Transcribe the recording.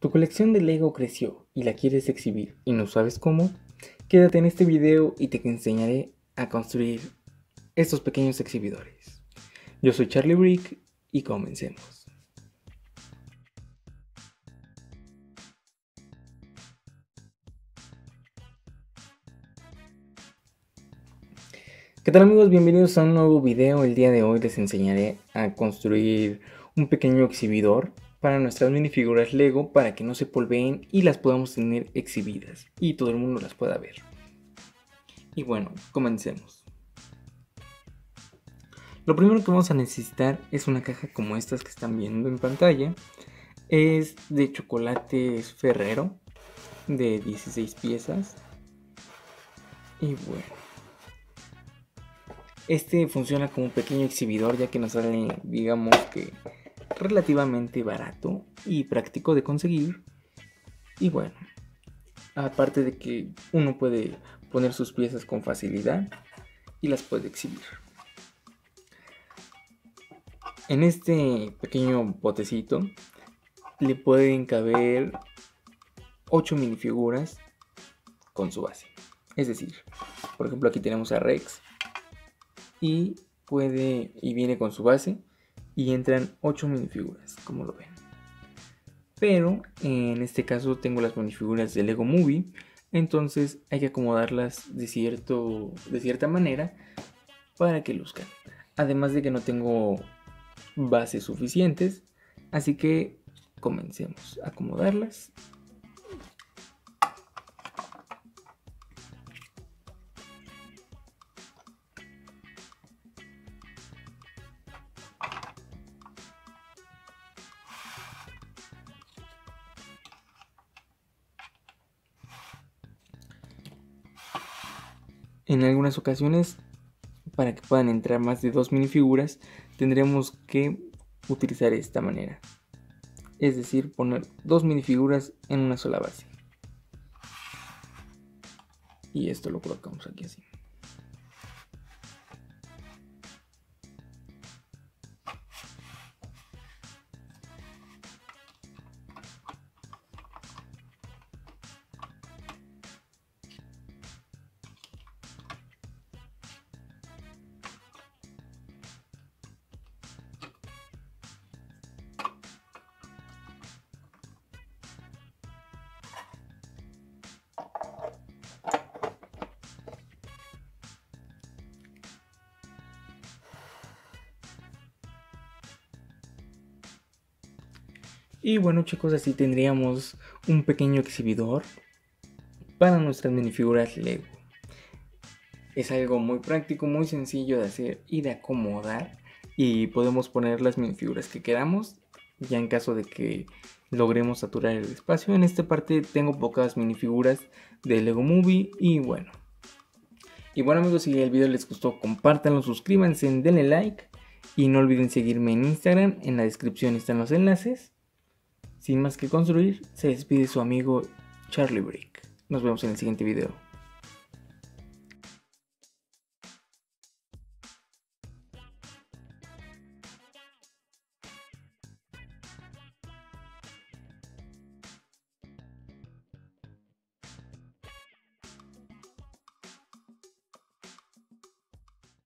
¿Tu colección de Lego creció y la quieres exhibir y no sabes cómo? Quédate en este video y te enseñaré a construir estos pequeños exhibidores. Yo soy Charlie Brick y comencemos. ¿Qué tal amigos? Bienvenidos a un nuevo video. El día de hoy les enseñaré a construir un pequeño exhibidor para nuestras minifiguras Lego para que no se polveen y las podamos tener exhibidas y todo el mundo las pueda ver. Y bueno, comencemos. Lo primero que vamos a necesitar es una caja como estas que están viendo en pantalla. Es de chocolates Ferrero de 16 piezas. Y bueno. Este funciona como un pequeño exhibidor ya que nos sale, digamos que relativamente barato y práctico de conseguir. Y bueno, aparte de que uno puede poner sus piezas con facilidad y las puede exhibir. En este pequeño botecito le pueden caber 8 minifiguras con su base. Es decir, por ejemplo aquí tenemos a Rex y puede y viene con su base y entran 8 minifiguras, como lo ven. Pero en este caso tengo las minifiguras de Lego Movie, entonces hay que acomodarlas de, cierto, de cierta manera para que luzcan. Además de que no tengo bases suficientes, así que comencemos a acomodarlas En algunas ocasiones, para que puedan entrar más de dos minifiguras, tendremos que utilizar esta manera. Es decir, poner dos minifiguras en una sola base. Y esto lo colocamos aquí así. Y bueno chicos, así tendríamos un pequeño exhibidor para nuestras minifiguras Lego. Es algo muy práctico, muy sencillo de hacer y de acomodar. Y podemos poner las minifiguras que queramos, ya en caso de que logremos saturar el espacio. En esta parte tengo pocas minifiguras de Lego Movie y bueno. Y bueno amigos, si el video les gustó, compártanlo, suscríbanse, denle like. Y no olviden seguirme en Instagram, en la descripción están los enlaces. Sin más que construir, se despide su amigo Charlie Brick. Nos vemos en el siguiente video.